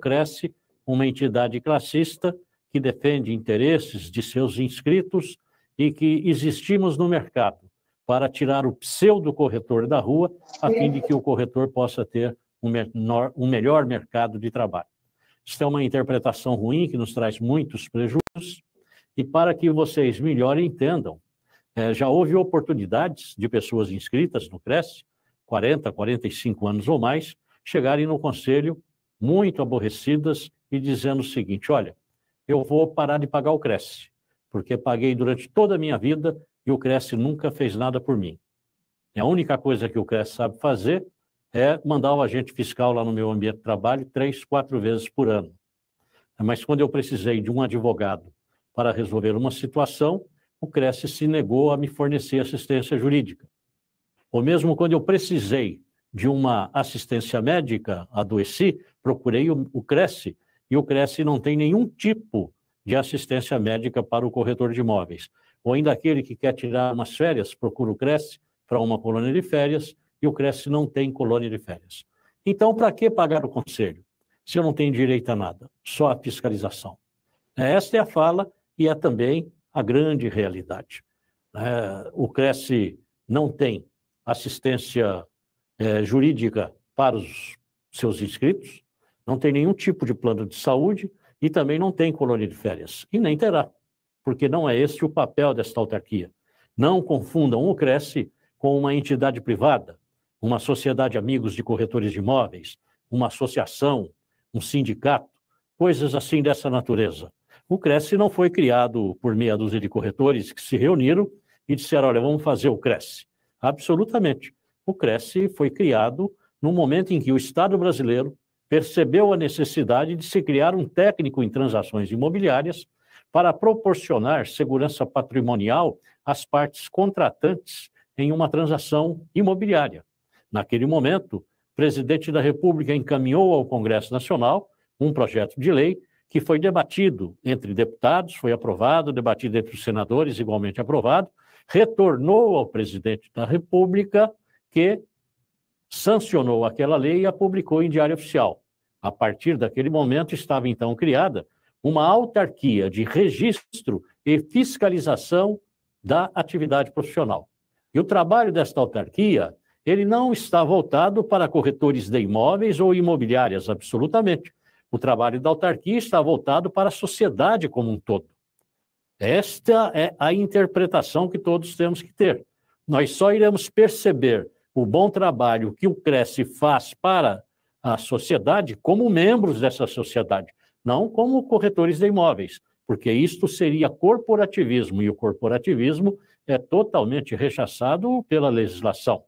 Cresce, uma entidade classista que defende interesses de seus inscritos e que existimos no mercado para tirar o pseudo corretor da rua, a fim de que o corretor possa ter um, menor, um melhor mercado de trabalho. Isso é uma interpretação ruim que nos traz muitos prejuízos, e para que vocês melhor entendam, é, já houve oportunidades de pessoas inscritas no Cresce, 40, 45 anos ou mais, chegarem no conselho muito aborrecidas e dizendo o seguinte: olha, eu vou parar de pagar o Cresce, porque paguei durante toda a minha vida e o Cresce nunca fez nada por mim. A única coisa que o Cresce sabe fazer é mandar o agente fiscal lá no meu ambiente de trabalho três, quatro vezes por ano. Mas quando eu precisei de um advogado para resolver uma situação, o Cresce se negou a me fornecer assistência jurídica. Ou mesmo quando eu precisei de uma assistência médica, adoeci, procurei o, o Cresce, e o Cresce não tem nenhum tipo de assistência médica para o corretor de imóveis. Ou ainda aquele que quer tirar umas férias, procura o Cresce para uma colônia de férias, e o Cresce não tem colônia de férias. Então, para que pagar o conselho, se eu não tenho direito a nada? Só a fiscalização. Esta é a fala e é também a grande realidade. É, o Cresce não tem assistência é, jurídica para os seus inscritos, não tem nenhum tipo de plano de saúde e também não tem colônia de férias. E nem terá, porque não é esse o papel desta autarquia. Não confundam o Cresce com uma entidade privada, uma sociedade amigos de corretores de imóveis, uma associação, um sindicato, coisas assim dessa natureza. O Cresce não foi criado por meia dúzia de corretores que se reuniram e disseram: olha, vamos fazer o Cresce. Absolutamente. O Cresce foi criado no momento em que o Estado brasileiro percebeu a necessidade de se criar um técnico em transações imobiliárias para proporcionar segurança patrimonial às partes contratantes em uma transação imobiliária. Naquele momento, o presidente da República encaminhou ao Congresso Nacional um projeto de lei que foi debatido entre deputados, foi aprovado, debatido entre os senadores, igualmente aprovado, retornou ao presidente da República, que sancionou aquela lei e a publicou em Diário Oficial. A partir daquele momento, estava então criada uma autarquia de registro e fiscalização da atividade profissional. E o trabalho desta autarquia ele não está voltado para corretores de imóveis ou imobiliárias, absolutamente. O trabalho da autarquia está voltado para a sociedade como um todo. Esta é a interpretação que todos temos que ter. Nós só iremos perceber o bom trabalho que o Cresce faz para a sociedade como membros dessa sociedade, não como corretores de imóveis, porque isto seria corporativismo e o corporativismo é totalmente rechaçado pela legislação.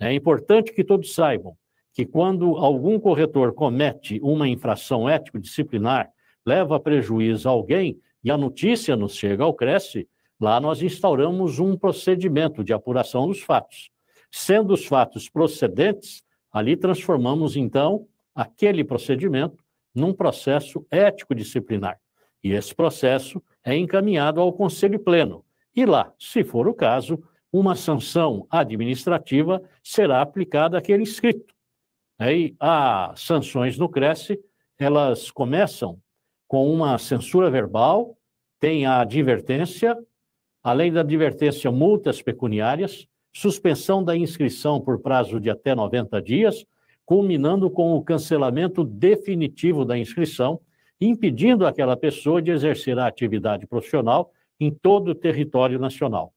É importante que todos saibam que quando algum corretor comete uma infração ético-disciplinar, leva prejuízo a alguém e a notícia nos chega ao Cresce, lá nós instauramos um procedimento de apuração dos fatos. Sendo os fatos procedentes, ali transformamos então aquele procedimento num processo ético-disciplinar. E esse processo é encaminhado ao Conselho Pleno. E lá, se for o caso, uma sanção administrativa será aplicada àquele inscrito. Aí, as sanções no Cresce, elas começam com uma censura verbal, tem a advertência, além da advertência, multas pecuniárias, suspensão da inscrição por prazo de até 90 dias, culminando com o cancelamento definitivo da inscrição, impedindo aquela pessoa de exercer a atividade profissional em todo o território nacional.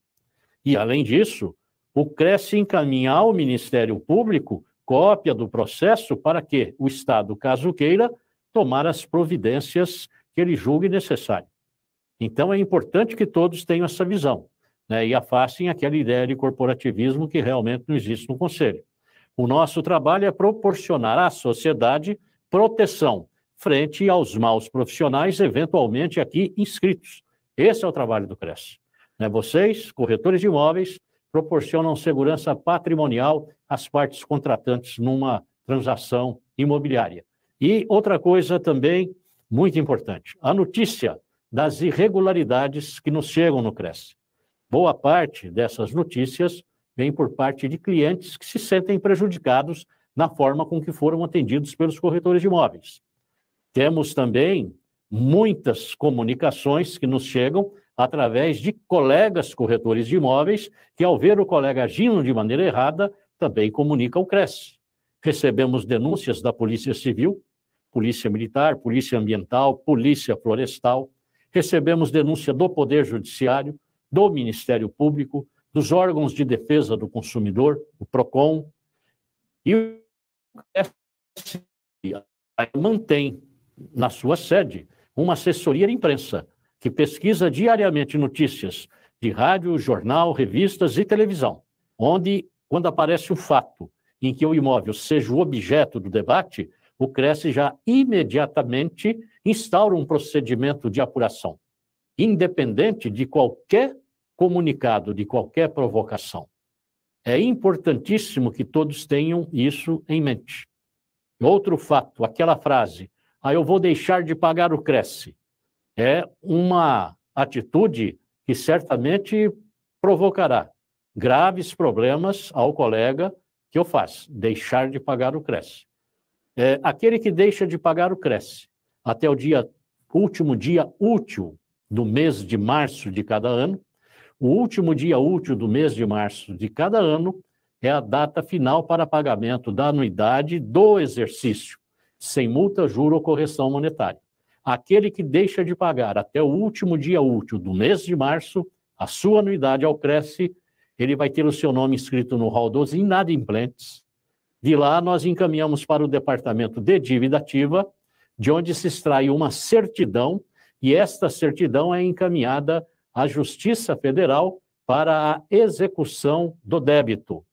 E, além disso, o Cresce encaminha ao Ministério Público cópia do processo para que o Estado, caso queira, tomar as providências que ele julgue necessário. Então, é importante que todos tenham essa visão né, e afastem aquela ideia de corporativismo que realmente não existe no Conselho. O nosso trabalho é proporcionar à sociedade proteção frente aos maus profissionais, eventualmente aqui inscritos. Esse é o trabalho do Cresce. Né? Vocês, corretores de imóveis, proporcionam segurança patrimonial às partes contratantes numa transação imobiliária. E outra coisa também muito importante: a notícia das irregularidades que nos chegam no Cresce. Boa parte dessas notícias vem por parte de clientes que se sentem prejudicados na forma com que foram atendidos pelos corretores de imóveis. Temos também muitas comunicações que nos chegam através de colegas corretores de imóveis que, ao ver o colega agindo de maneira errada, também comunicam o CRES. Recebemos denúncias da Polícia Civil, Polícia Militar, Polícia Ambiental, Polícia Florestal. Recebemos denúncia do Poder Judiciário, do Ministério Público, dos órgãos de defesa do consumidor, o PROCON. E o mantém na sua sede uma assessoria de imprensa que pesquisa diariamente notícias de rádio, jornal, revistas e televisão, onde, quando aparece um fato em que o imóvel seja o objeto do debate, o Cresce já imediatamente instaura um procedimento de apuração, independente de qualquer comunicado, de qualquer provocação. É importantíssimo que todos tenham isso em mente. Outro fato, aquela frase, ah, eu vou deixar de pagar o Cresce, é uma atitude que certamente provocará graves problemas ao colega que eu faço, deixar de pagar o Cresce. É, aquele que deixa de pagar o Cresce até o dia último dia útil do mês de março de cada ano, o último dia útil do mês de março de cada ano é a data final para pagamento da anuidade do exercício, sem multa, juro ou correção monetária. Aquele que deixa de pagar até o último dia útil do mês de março, a sua anuidade ao Cresce, ele vai ter o seu nome inscrito no rol dos inadimplentes. De lá, nós encaminhamos para o departamento de dívida ativa, de onde se extrai uma certidão, e esta certidão é encaminhada à Justiça Federal para a execução do débito.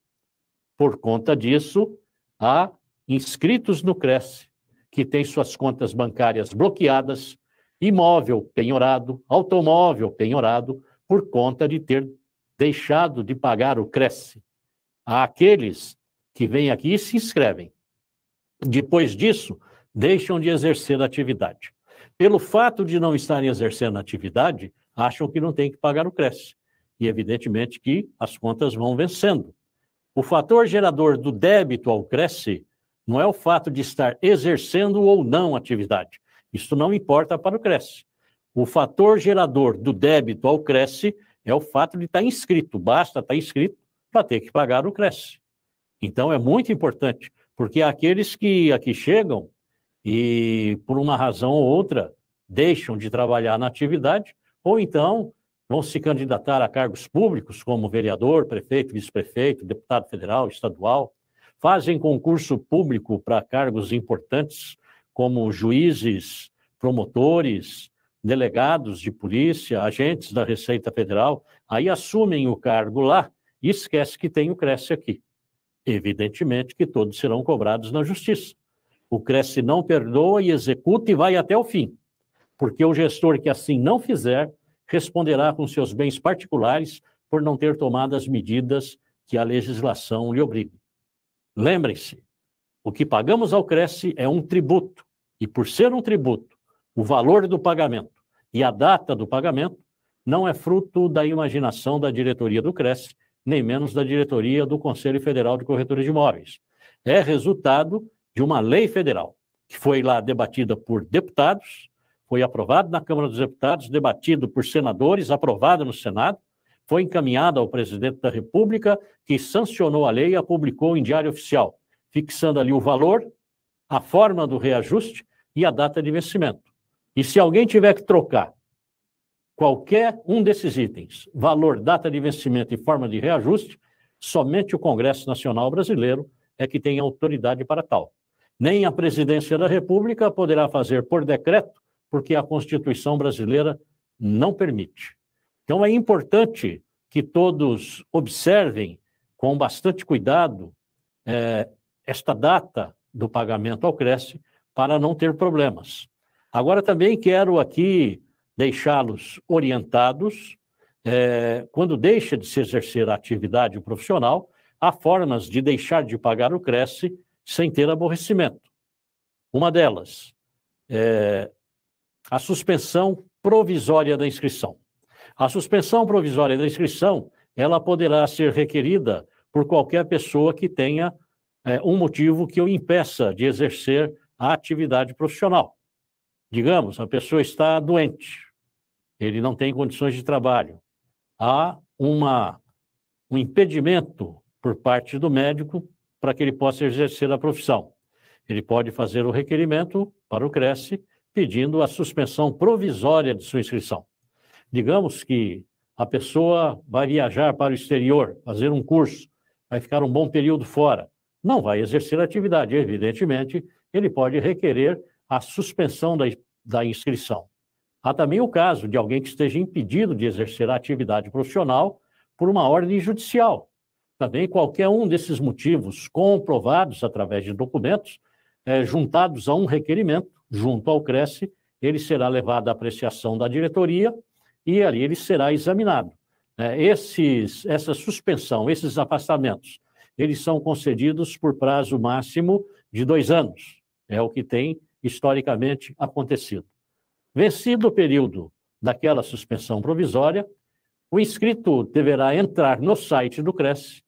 Por conta disso, há inscritos no Cresce que têm suas contas bancárias bloqueadas, imóvel penhorado, automóvel penhorado, por conta de ter deixado de pagar o Cresce. Há aqueles que vêm aqui e se inscrevem. Depois disso, deixam de exercer a atividade. Pelo fato de não estarem exercendo atividade, acham que não tem que pagar o Cresce. E evidentemente que as contas vão vencendo. O fator gerador do débito ao Cresce não é o fato de estar exercendo ou não atividade. Isso não importa para o Cresce. O fator gerador do débito ao Cresce é o fato de estar inscrito. Basta estar inscrito para ter que pagar o Cresce. Então é muito importante, porque aqueles que aqui chegam e por uma razão ou outra deixam de trabalhar na atividade, ou então vão se candidatar a cargos públicos, como vereador, prefeito, vice-prefeito, deputado federal, estadual, fazem concurso público para cargos importantes, como juízes, promotores, delegados de polícia, agentes da Receita Federal, aí assumem o cargo lá e esquece que tem o Cresce aqui. Evidentemente que todos serão cobrados na justiça. O Cresce não perdoa e executa e vai até o fim, porque o gestor que assim não fizer responderá com seus bens particulares por não ter tomado as medidas que a legislação lhe obriga. Lembrem-se, o que pagamos ao Cresce é um tributo, e por ser um tributo, o valor do pagamento e a data do pagamento não é fruto da imaginação da diretoria do Cresce, nem menos da diretoria do Conselho Federal de Corretores de Imóveis. É resultado de uma lei federal que foi lá debatida por deputados, foi aprovado na Câmara dos Deputados, debatido por senadores, aprovado no Senado, foi encaminhado ao presidente da República, que sancionou a lei e a publicou em Diário Oficial, fixando ali o valor, a forma do reajuste e a data de vencimento. E se alguém tiver que trocar qualquer um desses itens, valor, data de vencimento e forma de reajuste, somente o Congresso Nacional Brasileiro é que tem autoridade para tal. Nem a presidência da República poderá fazer por decreto porque a Constituição brasileira não permite. Então, é importante que todos observem com bastante cuidado é, esta data do pagamento ao Cresce para não ter problemas. Agora, também quero aqui deixá-los orientados, é, quando deixa de se exercer a atividade profissional, há formas de deixar de pagar o Cresce sem ter aborrecimento. Uma delas é a suspensão provisória da inscrição. A suspensão provisória da inscrição, ela poderá ser requerida por qualquer pessoa que tenha é, um motivo que o impeça de exercer a atividade profissional. Digamos, a pessoa está doente, ele não tem condições de trabalho. Há uma, um impedimento por parte do médico para que ele possa exercer a profissão. Ele pode fazer o requerimento para o Cresce pedindo a suspensão provisória de sua inscrição. Digamos que a pessoa vai viajar para o exterior, fazer um curso, vai ficar um bom período fora, não vai exercer a atividade. Evidentemente, ele pode requerer a suspensão da, da inscrição. Há também o caso de alguém que esteja impedido de exercer a atividade profissional por uma ordem judicial. Também qualquer um desses motivos comprovados através de documentos, é, juntados a um requerimento junto ao Cresce, ele será levado à apreciação da diretoria e ali ele será examinado. É, esses, essa suspensão, esses afastamentos, eles são concedidos por prazo máximo de dois anos. É o que tem historicamente acontecido. Vencido o período daquela suspensão provisória, o inscrito deverá entrar no site do Cresce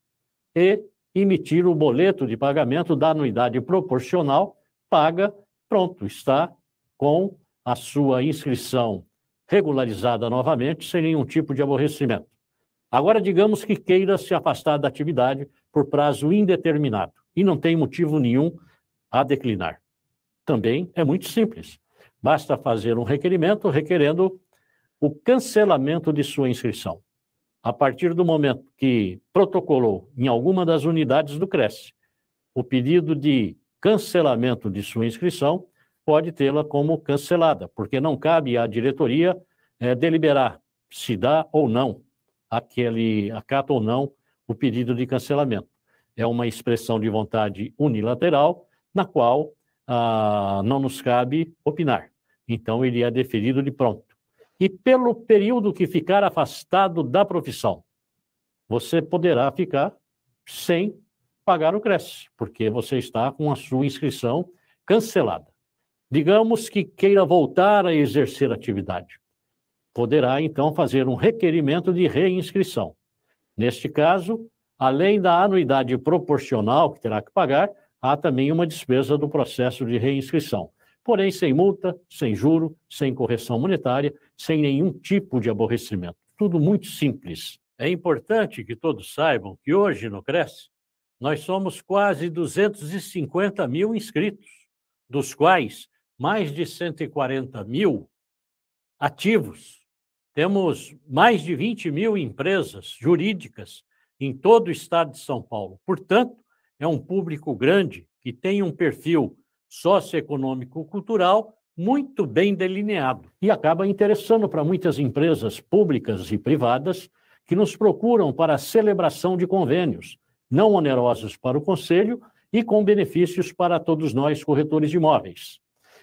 e emitir o boleto de pagamento da anuidade proporcional, paga, pronto, está com a sua inscrição regularizada novamente, sem nenhum tipo de aborrecimento. Agora, digamos que queira se afastar da atividade por prazo indeterminado e não tem motivo nenhum a declinar. Também é muito simples. Basta fazer um requerimento requerendo o cancelamento de sua inscrição. A partir do momento que protocolou em alguma das unidades do CRES o pedido de cancelamento de sua inscrição, pode tê-la como cancelada, porque não cabe à diretoria é, deliberar se dá ou não aquele acata ou não o pedido de cancelamento. É uma expressão de vontade unilateral, na qual ah, não nos cabe opinar. Então, ele é deferido de pronto. E pelo período que ficar afastado da profissão, você poderá ficar sem pagar o Cresce, porque você está com a sua inscrição cancelada. Digamos que queira voltar a exercer atividade. Poderá, então, fazer um requerimento de reinscrição. Neste caso, além da anuidade proporcional que terá que pagar, há também uma despesa do processo de reinscrição. Porém, sem multa, sem juro, sem correção monetária, sem nenhum tipo de aborrecimento. Tudo muito simples. É importante que todos saibam que hoje no Cresce nós somos quase 250 mil inscritos, dos quais mais de 140 mil ativos. Temos mais de 20 mil empresas jurídicas em todo o estado de São Paulo. Portanto, é um público grande que tem um perfil socioeconômico-cultural muito bem delineado e acaba interessando para muitas empresas públicas e privadas que nos procuram para a celebração de convênios, não onerosos para o Conselho e com benefícios para todos nós, corretores de imóveis.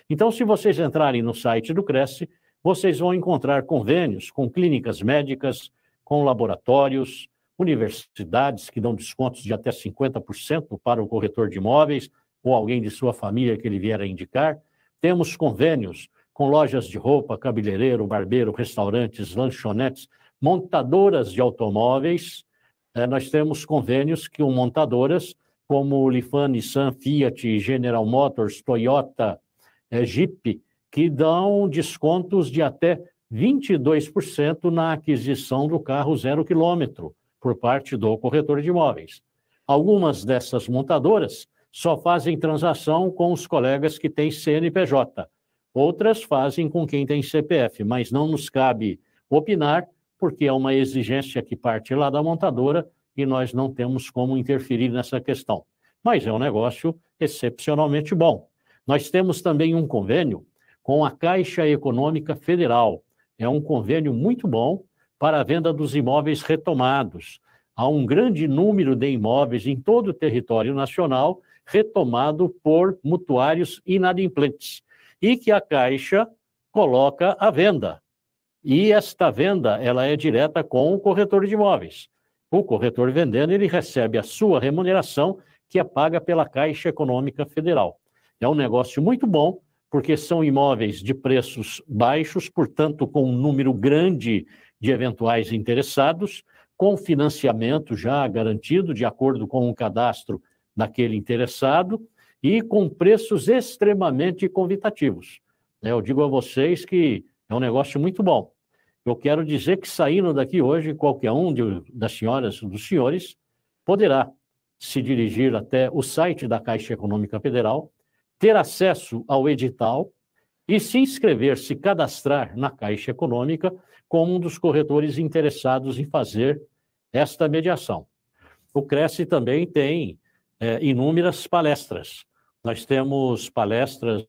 Então, se vocês entrarem no site do Cresce, vocês vão encontrar convênios com clínicas médicas, com laboratórios, universidades que dão descontos de até 50% para o corretor de imóveis ou alguém de sua família que ele vier a indicar. Temos convênios com lojas de roupa, cabeleireiro, barbeiro, restaurantes, lanchonetes, montadoras de automóveis. É, nós temos convênios com montadoras como Lifan, Nissan, Fiat, General Motors, Toyota, é, Jeep, que dão descontos de até 22% na aquisição do carro zero quilômetro por parte do corretor de imóveis. Algumas dessas montadoras só fazem transação com os colegas que têm CNPJ. Outras fazem com quem tem CPF, mas não nos cabe opinar, porque é uma exigência que parte lá da montadora e nós não temos como interferir nessa questão. Mas é um negócio excepcionalmente bom. Nós temos também um convênio com a Caixa Econômica Federal. É um convênio muito bom para a venda dos imóveis retomados. Há um grande número de imóveis em todo o território nacional retomado por mutuários inadimplentes e que a Caixa coloca à venda. E esta venda, ela é direta com o corretor de imóveis. O corretor vendendo, ele recebe a sua remuneração, que é paga pela Caixa Econômica Federal. É um negócio muito bom, porque são imóveis de preços baixos, portanto, com um número grande de eventuais interessados, com financiamento já garantido, de acordo com o cadastro daquele interessado, e com preços extremamente convidativos. Eu digo a vocês que é um negócio muito bom. Eu quero dizer que saindo daqui hoje, qualquer um de, das senhoras, dos senhores, poderá se dirigir até o site da Caixa Econômica Federal, ter acesso ao edital e se inscrever, se cadastrar na Caixa Econômica como um dos corretores interessados em fazer esta mediação. O Cresce também tem é, inúmeras palestras. Nós temos palestras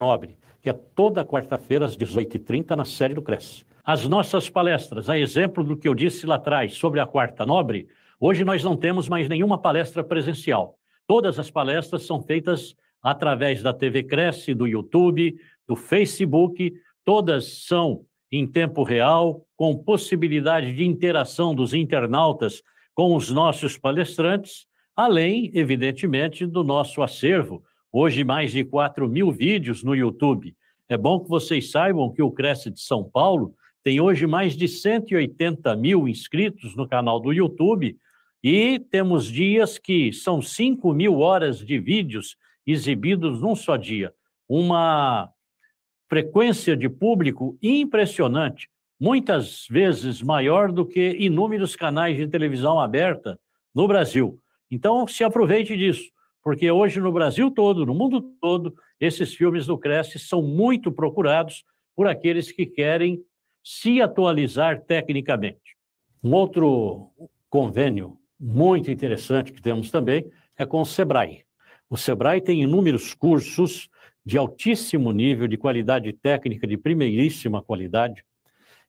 Nobre, que é toda quarta-feira às 18h30 na série do Cresce. As nossas palestras, a exemplo do que eu disse lá atrás sobre a Quarta Nobre, hoje nós não temos mais nenhuma palestra presencial. Todas as palestras são feitas através da TV Cresce, do YouTube, do Facebook, todas são em tempo real, com possibilidade de interação dos internautas com os nossos palestrantes, além, evidentemente, do nosso acervo. Hoje, mais de 4 mil vídeos no YouTube. É bom que vocês saibam que o Cresce de São Paulo tem hoje mais de 180 mil inscritos no canal do YouTube e temos dias que são 5 mil horas de vídeos exibidos num só dia. Uma frequência de público impressionante, muitas vezes maior do que inúmeros canais de televisão aberta no Brasil. Então, se aproveite disso, porque hoje no Brasil todo, no mundo todo, esses filmes do Cresce são muito procurados por aqueles que querem se atualizar tecnicamente. Um outro convênio muito interessante que temos também é com o Sebrae. O Sebrae tem inúmeros cursos de altíssimo nível, de qualidade técnica, de primeiríssima qualidade,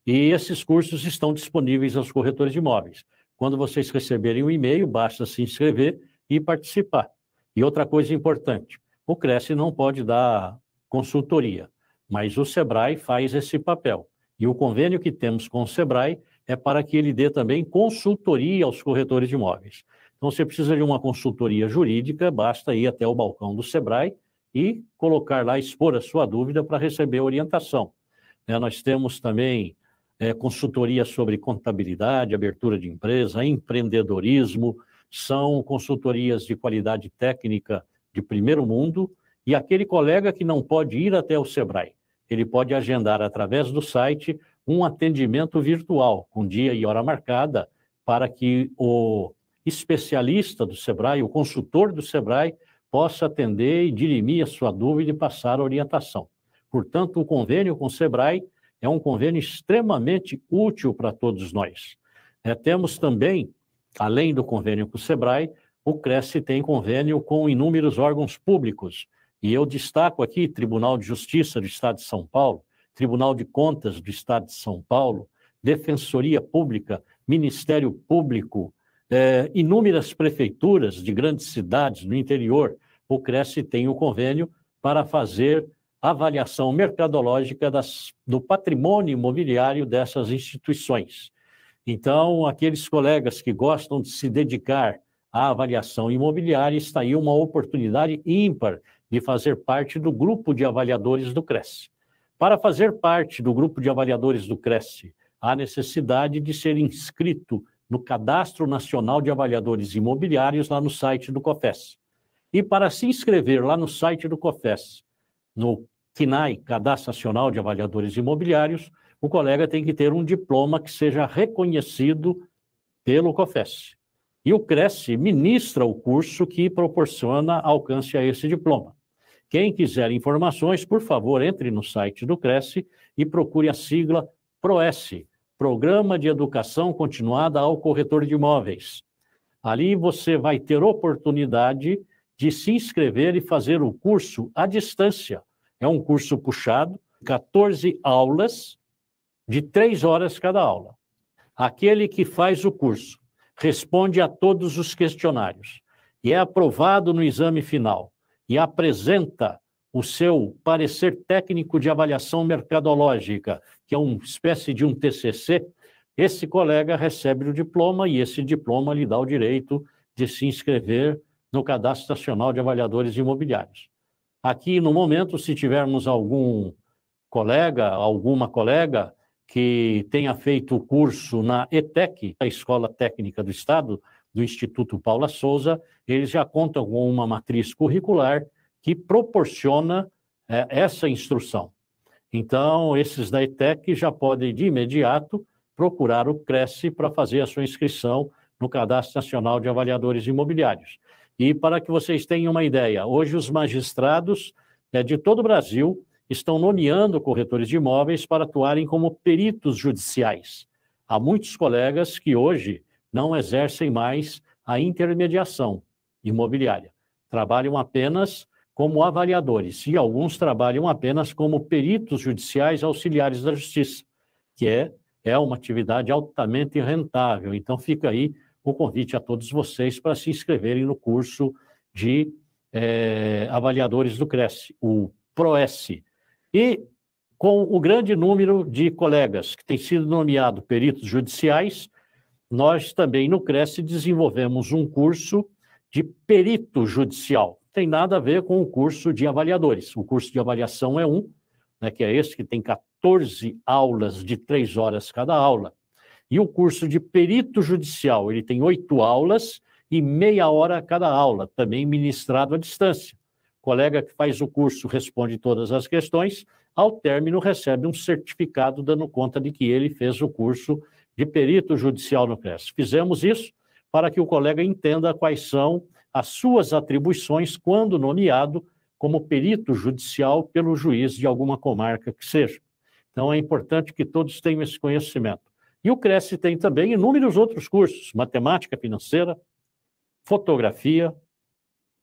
e esses cursos estão disponíveis aos corretores de imóveis. Quando vocês receberem o um e-mail, basta se inscrever e participar. E outra coisa importante, o Cresce não pode dar consultoria, mas o Sebrae faz esse papel. E o convênio que temos com o Sebrae é para que ele dê também consultoria aos corretores de imóveis. Então, você precisa de uma consultoria jurídica, basta ir até o balcão do Sebrae e colocar lá, expor a sua dúvida para receber orientação. É, nós temos também é, consultoria sobre contabilidade, abertura de empresa, empreendedorismo, são consultorias de qualidade técnica de primeiro mundo, e aquele colega que não pode ir até o Sebrae, ele pode agendar através do site um atendimento virtual, com dia e hora marcada, para que o especialista do Sebrae, o consultor do Sebrae, possa atender e dirimir a sua dúvida e passar a orientação. Portanto, o convênio com o Sebrae é um convênio extremamente útil para todos nós. É, temos também, além do convênio com o Sebrae, o Cresce tem convênio com inúmeros órgãos públicos. E eu destaco aqui Tribunal de Justiça do Estado de São Paulo, Tribunal de Contas do Estado de São Paulo, Defensoria Pública, Ministério Público, é, inúmeras prefeituras de grandes cidades no interior. O Cresce tem o convênio para fazer avaliação mercadológica das, do patrimônio imobiliário dessas instituições. Então, aqueles colegas que gostam de se dedicar à avaliação imobiliária, está aí uma oportunidade ímpar de fazer parte do grupo de avaliadores do Cresce. Para fazer parte do grupo de avaliadores do Cresce, há necessidade de ser inscrito no Cadastro Nacional de Avaliadores Imobiliários lá no site do COFES. E para se inscrever lá no site do COFES, no CNAI, Cadastro Nacional de Avaliadores Imobiliários, o colega tem que ter um diploma que seja reconhecido pelo COFES. E o Cresce ministra o curso que proporciona alcance a esse diploma. Quem quiser informações, por favor, entre no site do Cresce e procure a sigla PROES, Programa de Educação Continuada ao Corretor de Imóveis. Ali você vai ter oportunidade de se inscrever e fazer o curso à distância. É um curso puxado, 14 aulas, de três horas cada aula. Aquele que faz o curso responde a todos os questionários e é aprovado no exame final e apresenta o seu parecer técnico de avaliação mercadológica, que é uma espécie de um TCC, esse colega recebe o diploma e esse diploma lhe dá o direito de se inscrever no Cadastro Nacional de Avaliadores Imobiliários. Aqui, no momento, se tivermos algum colega, alguma colega que tenha feito o curso na ETEC, a Escola Técnica do Estado, do Instituto Paula Souza, eles já contam com uma matriz curricular que proporciona é, essa instrução. Então, esses da ETEC já podem, de imediato, procurar o Cresce para fazer a sua inscrição no Cadastro Nacional de Avaliadores Imobiliários. E para que vocês tenham uma ideia, hoje os magistrados é, de todo o Brasil estão nomeando corretores de imóveis para atuarem como peritos judiciais. Há muitos colegas que hoje não exercem mais a intermediação imobiliária, trabalham apenas como avaliadores e alguns trabalham apenas como peritos judiciais auxiliares da justiça, que é, é uma atividade altamente rentável. Então fica aí o convite a todos vocês para se inscreverem no curso de é, avaliadores do Cresce, o PROES. E com o grande número de colegas que têm sido nomeados peritos judiciais, nós também no Cresce desenvolvemos um curso de perito judicial. Tem nada a ver com o curso de avaliadores. O curso de avaliação é um, né, que é esse que tem 14 aulas de três horas cada aula. E o curso de perito judicial, ele tem oito aulas e meia hora cada aula, também ministrado à distância. O colega que faz o curso responde todas as questões, ao término recebe um certificado dando conta de que ele fez o curso de perito judicial no CRES. Fizemos isso para que o colega entenda quais são as suas atribuições quando nomeado como perito judicial pelo juiz de alguma comarca que seja. Então é importante que todos tenham esse conhecimento. E o Cresce tem também inúmeros outros cursos: matemática financeira, fotografia,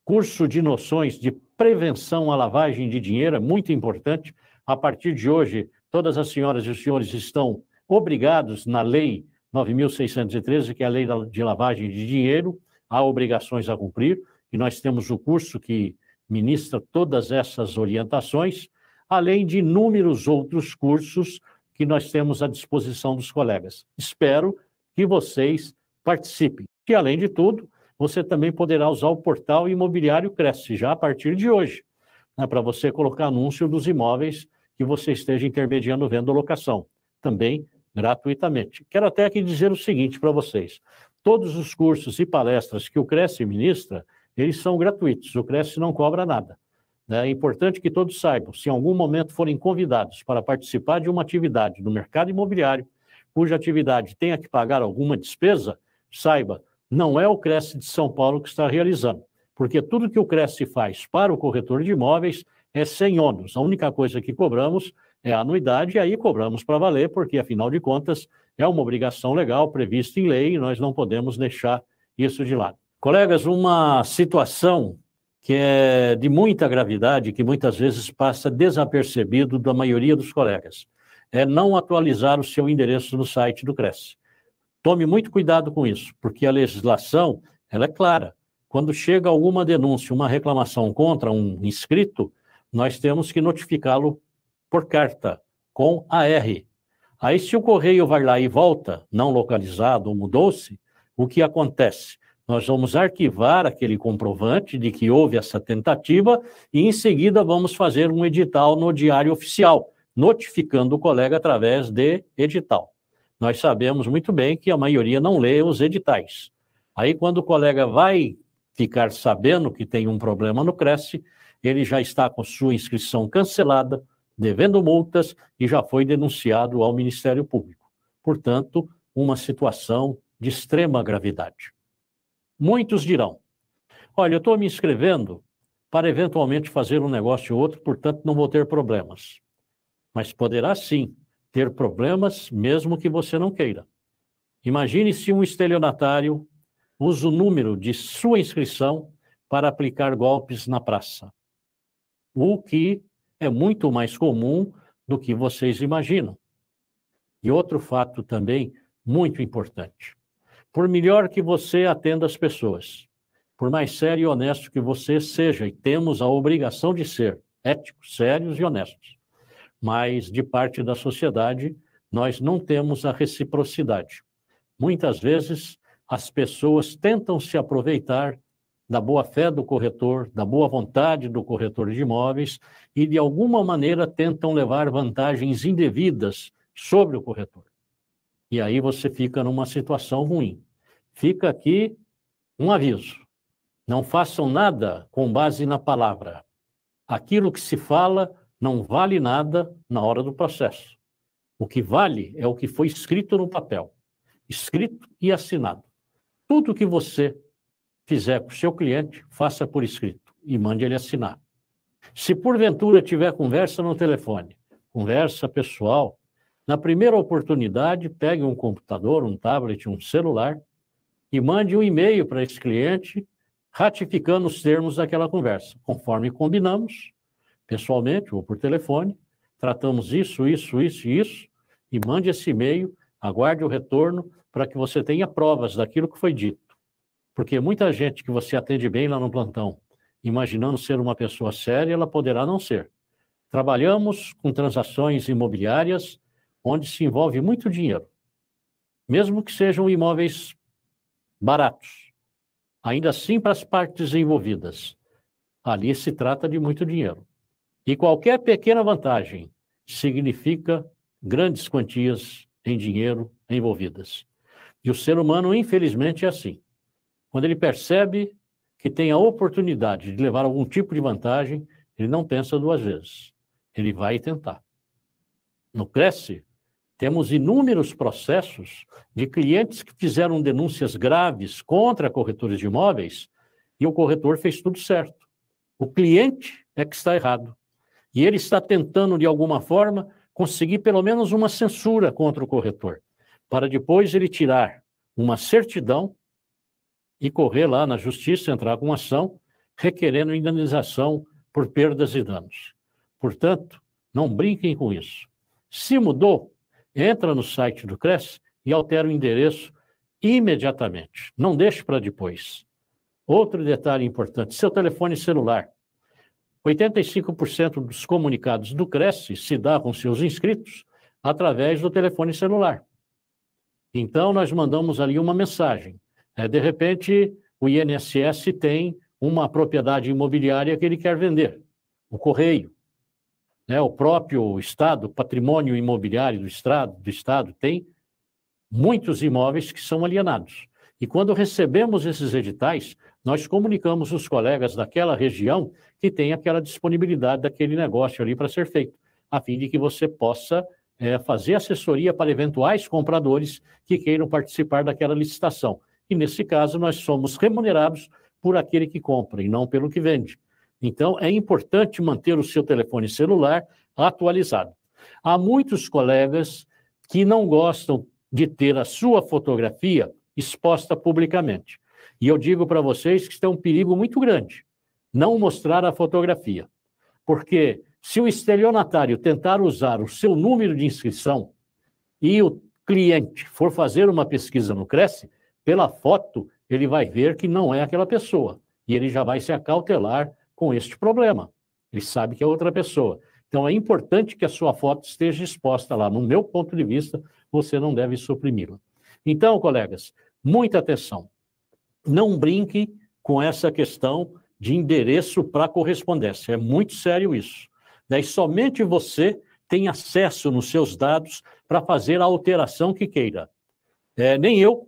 curso de noções de prevenção à lavagem de dinheiro, é muito importante. A partir de hoje, todas as senhoras e os senhores estão obrigados na lei 9.613, que é a lei de lavagem de dinheiro, há obrigações a cumprir, e nós temos o curso que ministra todas essas orientações, além de inúmeros outros cursos que nós temos à disposição dos colegas. Espero que vocês participem. E, além de tudo, você também poderá usar o portal Imobiliário Cresce, já a partir de hoje, né, para você colocar anúncio dos imóveis que você esteja intermediando venda ou locação, também gratuitamente. Quero até aqui dizer o seguinte para vocês: todos os cursos e palestras que o Cresce ministra, eles são gratuitos, o Cresce não cobra nada. Né? É importante que todos saibam, se em algum momento forem convidados para participar de uma atividade no mercado imobiliário, cuja atividade tenha que pagar alguma despesa, saiba, não é o Cresce de São Paulo que está realizando, porque tudo que o Cresce faz para o corretor de imóveis é sem ônus. A única coisa que cobramos é a anuidade, e aí cobramos para valer, porque, afinal de contas, é uma obrigação legal prevista em lei e nós não podemos deixar isso de lado. Colegas, uma situação que é de muita gravidade, que muitas vezes passa desapercebido da maioria dos colegas. É não atualizar o seu endereço no site do Cresce. Tome muito cuidado com isso, porque a legislação ela é clara. Quando chega alguma denúncia, uma reclamação contra um inscrito, nós temos que notificá-lo por carta, com AR. Aí, se o correio vai lá e volta, não localizado ou mudou-se, o que acontece? Nós vamos arquivar aquele comprovante de que houve essa tentativa e, em seguida, vamos fazer um edital no Diário Oficial, notificando o colega através de edital. Nós sabemos muito bem que a maioria não lê os editais. Aí, quando o colega vai ficar sabendo que tem um problema no Cresce, ele já está com sua inscrição cancelada, devendo multas e já foi denunciado ao Ministério Público. Portanto, uma situação de extrema gravidade. Muitos dirão: olha, eu estou me inscrevendo para eventualmente fazer um negócio ou outro, portanto não vou ter problemas. Mas poderá sim ter problemas, mesmo que você não queira. Imagine se um estelionatário usa o número de sua inscrição para aplicar golpes na praça. O que é muito mais comum do que vocês imaginam. E outro fato também muito importante. Por melhor que você atenda as pessoas, por mais sério e honesto que você seja, e temos a obrigação de ser éticos, sérios e honestos, mas de parte da sociedade nós não temos a reciprocidade. Muitas vezes as pessoas tentam se aproveitar da boa-fé do corretor, da boa vontade do corretor de imóveis e, de alguma maneira, tentam levar vantagens indevidas sobre o corretor. E aí você fica numa situação ruim. Fica aqui Um aviso: não façam nada com base na palavra. Aquilo que se fala não vale nada na hora do processo. O que vale é o que foi escrito no papel, escrito e assinado. Tudo que você fizer com o seu cliente, faça por escrito e mande ele assinar. Se porventura tiver conversa no telefone, conversa pessoal, na primeira oportunidade, pegue um computador, um tablet, um celular e mande um e-mail para esse cliente ratificando os termos daquela conversa, conforme combinamos, pessoalmente ou por telefone, tratamos isso, isso, isso e isso, e mande esse e-mail, aguarde o retorno para que você tenha provas daquilo que foi dito. Porque muita gente que você atende bem lá no plantão, imaginando ser uma pessoa séria, ela poderá não ser. Trabalhamos com transações imobiliárias onde se envolve muito dinheiro, mesmo que sejam imóveis baratos. Ainda assim, para as partes envolvidas, ali se trata de muito dinheiro. E qualquer pequena vantagem significa grandes quantias em dinheiro envolvidas. E o ser humano, infelizmente, é assim. Quando ele percebe que tem a oportunidade de levar algum tipo de vantagem, ele não pensa duas vezes. Ele vai tentar. No Cresce, temos inúmeros processos de clientes que fizeram denúncias graves contra corretores de imóveis e o corretor fez tudo certo. O cliente é que está errado. E ele está tentando, de alguma forma, conseguir pelo menos uma censura contra o corretor, para depois ele tirar uma certidão e correr lá na justiça, entrar com ação, requerendo indenização por perdas e danos. Portanto, não brinquem com isso. Se mudou, entra no site do Cresce e altera o endereço imediatamente. Não deixe para depois. Outro detalhe importante: seu telefone celular. 85% dos comunicados do Cresce se dá com seus inscritos através do telefone celular. Então, nós mandamos ali uma mensagem. É, de repente, o INSS tem uma propriedade imobiliária que ele quer vender, o correio. Né? O próprio Estado, patrimônio imobiliário do Estado, do Estado tem muitos imóveis que são alienados. E quando recebemos esses editais, nós comunicamos os colegas daquela região que tem aquela disponibilidade daquele negócio ali para ser feito, a fim de que você possa é, fazer assessoria para eventuais compradores que queiram participar daquela licitação. E nesse caso, nós somos remunerados por aquele que compra e não pelo que vende. Então, é importante manter o seu telefone celular atualizado. Há muitos colegas que não gostam de ter a sua fotografia exposta publicamente. E eu digo para vocês que isso é um perigo muito grande, não mostrar a fotografia. Porque se o estelionatário tentar usar o seu número de inscrição e o cliente for fazer uma pesquisa no Cresce, pela foto ele vai ver que não é aquela pessoa. E ele já vai se acautelar com este problema. Ele sabe que é outra pessoa. Então é importante que a sua foto esteja exposta lá. No meu ponto de vista, você não deve suprimi-la. Então, colegas, muita atenção. Não brinque com essa questão de endereço para correspondência. É muito sério isso. Daí somente você tem acesso nos seus dados para fazer a alteração que queira. É, nem eu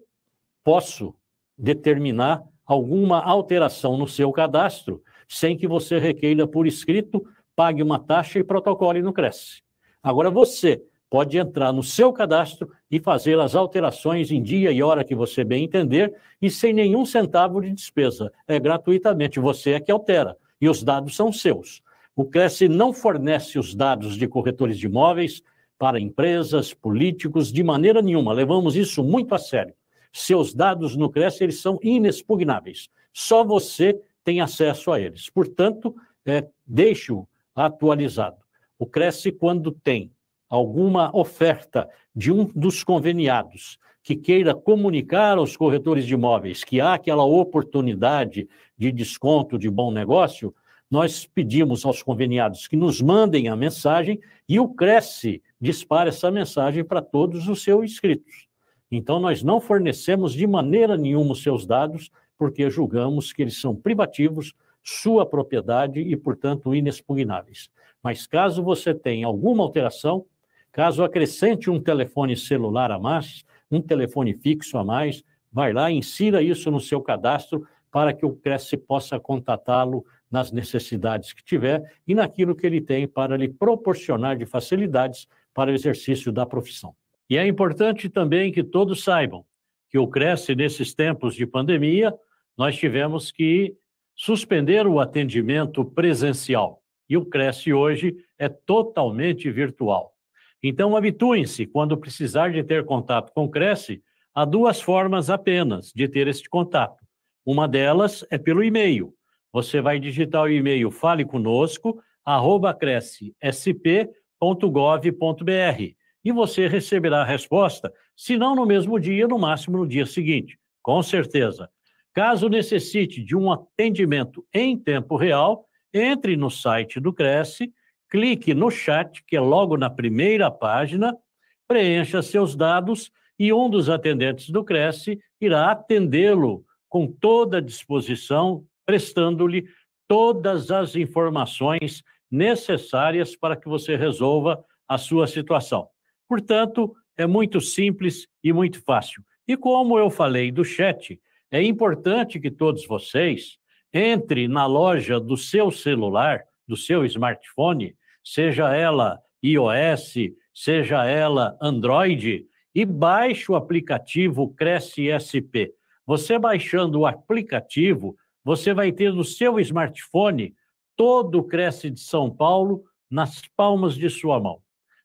posso determinar alguma alteração no seu cadastro sem que você requeira por escrito, pague uma taxa e protocole no Cresce. Agora você pode entrar no seu cadastro e fazer as alterações em dia e hora que você bem entender e sem nenhum centavo de despesa. É gratuitamente, você é que altera e os dados são seus. O Cresce não fornece os dados de corretores de imóveis para empresas, políticos, de maneira nenhuma. Levamos isso muito a sério. Seus dados no Cresce eles são inexpugnáveis. Só você tem acesso a eles. Portanto, é, atualizado. O Cresce, quando tem alguma oferta de um dos conveniados que queira comunicar aos corretores de imóveis que há aquela oportunidade de desconto de bom negócio, nós pedimos aos conveniados que nos mandem a mensagem e o Cresce dispara essa mensagem para todos os seus inscritos. Então, nós não fornecemos de maneira nenhuma os seus dados porque julgamos que eles são privativos, sua propriedade e, portanto, inexpugnáveis. Mas caso você tenha alguma alteração, caso acrescente um telefone celular a mais, um telefone fixo a mais, vai lá, insira isso no seu cadastro para que o Cresce possa contatá-lo nas necessidades que tiver e naquilo que ele tem para lhe proporcionar de facilidades para o exercício da profissão. E é importante também que todos saibam que o Cresce, nesses tempos de pandemia, nós tivemos que suspender o atendimento presencial. E o Cresce hoje é totalmente virtual. Então, habituem-se, quando precisar de ter contato com o Cresce, há duas formas apenas de ter este contato. Uma delas é pelo e-mail. Você vai digitar o e-mail faleconosco, e você receberá a resposta, se não no mesmo dia, no máximo no dia seguinte, com certeza. Caso necessite de um atendimento em tempo real, entre no site do Cresce, clique no chat, que é logo na primeira página, preencha seus dados e um dos atendentes do Cresce irá atendê-lo com toda a disposição, prestando-lhe todas as informações necessárias para que você resolva a sua situação. Portanto, é muito simples e muito fácil. E como eu falei do chat, é importante que todos vocês entrem na loja do seu celular, do seu smartphone, seja ela iOS, seja ela Android, e baixe o aplicativo Cresce SP. Você baixando o aplicativo, você vai ter no seu smartphone todo o Cresce de São Paulo nas palmas de sua mão.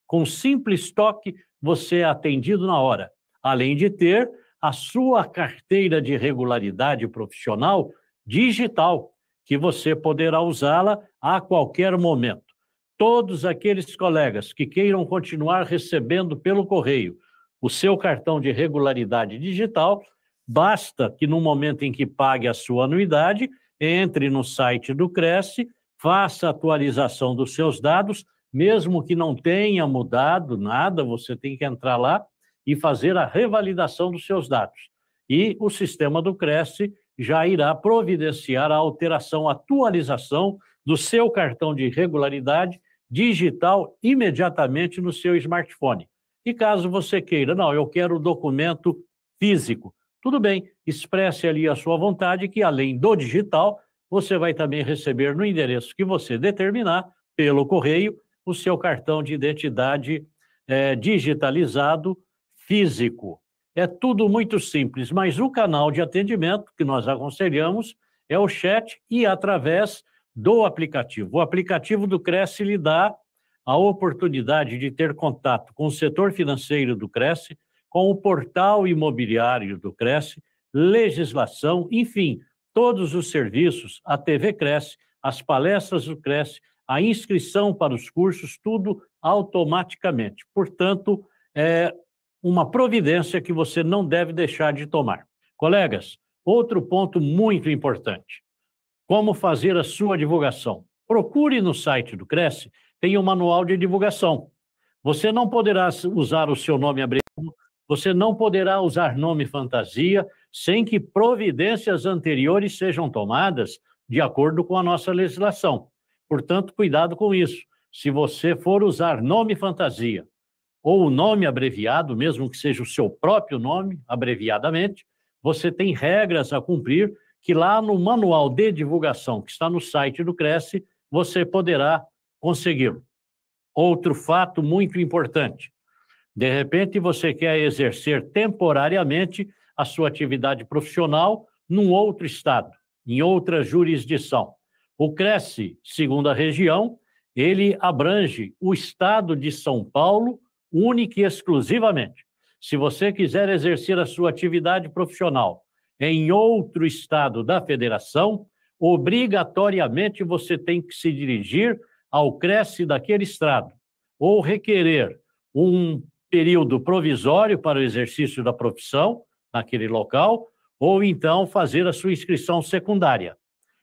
Com simples toque, você é atendido na hora, além de ter a sua carteira de regularidade profissional digital, que você poderá usá-la a qualquer momento. Todos aqueles colegas que queiram continuar recebendo pelo correio o seu cartão de regularidade digital, basta que no momento em que pague a sua anuidade, entre no site do Cresce, faça a atualização dos seus dados mesmo que não tenha mudado nada, você tem que entrar lá e fazer a revalidação dos seus dados. E o sistema do Cresce já irá providenciar a alteração, a atualização do seu cartão de regularidade digital imediatamente no seu smartphone. E caso você queira, não, eu quero o documento físico, tudo bem, expresse ali a sua vontade que além do digital, você vai também receber no endereço que você determinar pelo correio o seu cartão de identidade é, digitalizado físico. É tudo muito simples, mas o canal de atendimento que nós aconselhamos é o chat e através do aplicativo. O aplicativo do Cresce lhe dá a oportunidade de ter contato com o setor financeiro do Cresce, com o portal imobiliário do Cresce, legislação, enfim, todos os serviços, a TV Cresce, as palestras do Cresce, a inscrição para os cursos, tudo automaticamente. Portanto, é uma providência que você não deve deixar de tomar. Colegas, outro ponto muito importante: como fazer a sua divulgação. Procure no site do Cresce, tem um manual de divulgação. Você não poderá usar o seu nome abreviado, você não poderá usar nome fantasia sem que providências anteriores sejam tomadas de acordo com a nossa legislação. Portanto, cuidado com isso. Se você for usar nome fantasia ou o nome abreviado, mesmo que seja o seu próprio nome, abreviadamente, você tem regras a cumprir que lá no manual de divulgação que está no site do Cresce, você poderá consegui-lo. Outro fato muito importante: de repente você quer exercer temporariamente a sua atividade profissional num outro estado, em outra jurisdição. O Cresce, segundo a região, ele abrange o estado de São Paulo única e exclusivamente. Se você quiser exercer a sua atividade profissional em outro estado da federação, obrigatoriamente você tem que se dirigir ao Cresce daquele estado ou requerer um período provisório para o exercício da profissão naquele local, ou então fazer a sua inscrição secundária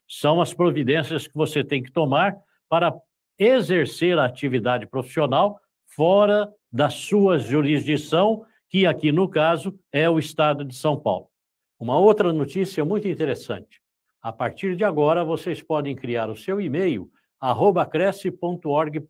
são as providências que você tem que tomar para exercer a atividade profissional fora da sua jurisdição, que aqui no caso é o estado de São Paulo. Uma outra notícia muito interessante. A partir de agora, vocês podem criar o seu e-mail cresce.org.br.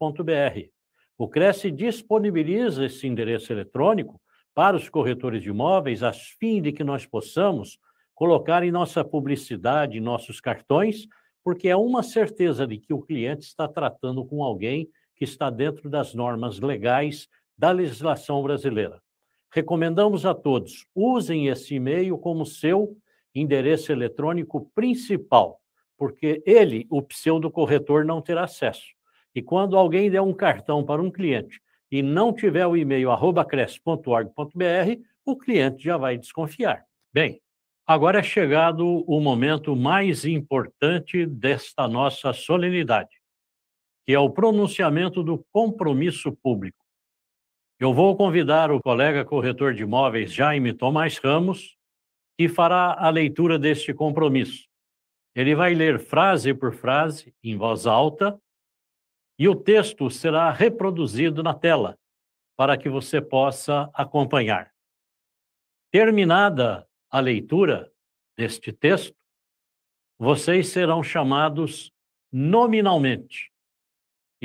O Cresce disponibiliza esse endereço eletrônico para os corretores de imóveis, a fim de que nós possamos colocar em nossa publicidade, em nossos cartões, porque é uma certeza de que o cliente está tratando com alguém que está dentro das normas legais da legislação brasileira. Recomendamos a todos, usem esse e-mail como seu endereço eletrônico principal, porque ele, o pseudo corretor, não terá acesso. E quando alguém der um cartão para um cliente e não tiver o e-mail cresce.org.br, o cliente já vai desconfiar. Bem, agora é chegado o momento mais importante desta nossa solenidade, que é o pronunciamento do compromisso público. Eu vou convidar o colega corretor de imóveis Jaime Tomás Ramos, que fará a leitura deste compromisso. Ele vai ler frase por frase, em voz alta, e o texto será reproduzido na tela, para que você possa acompanhar. Terminada a leitura deste texto, vocês serão chamados nominalmente.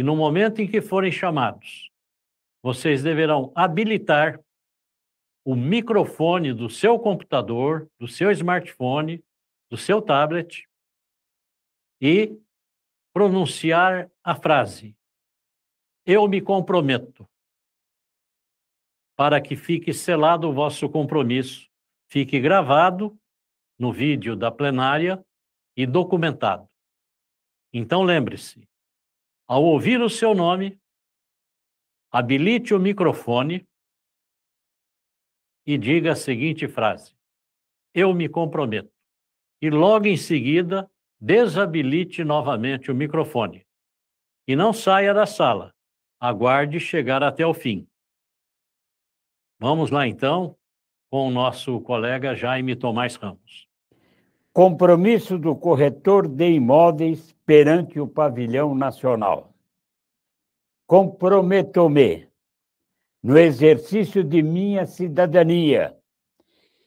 E no momento em que forem chamados, vocês deverão habilitar o microfone do seu computador, do seu smartphone, do seu tablet e pronunciar a frase: Eu me comprometo, para que fique selado o vosso compromisso, fique gravado no vídeo da plenária e documentado. Então lembre-se, ao ouvir o seu nome, habilite o microfone e diga a seguinte frase: Eu me comprometo. E logo em seguida, desabilite novamente o microfone. E não saia da sala. Aguarde chegar até o fim. Vamos lá, então, com o nosso colega Jaime Tomás Ramos. Compromisso do corretor de imóveis perante o pavilhão nacional. Comprometo-me, no exercício de minha cidadania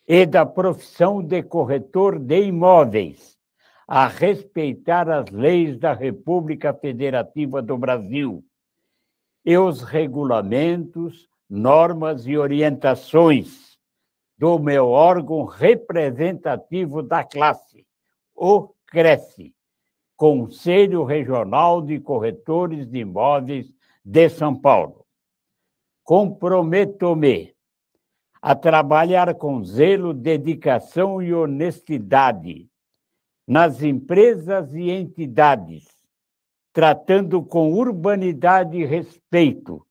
e da profissão de corretor de imóveis, a respeitar as leis da República Federativa do Brasil e os regulamentos, normas e orientações do meu órgão representativo da classe, o CRECE, Conselho Regional de Corretores de Imóveis de São Paulo. Comprometo-me a trabalhar com zelo, dedicação e honestidade nas empresas e entidades, tratando com urbanidade e respeito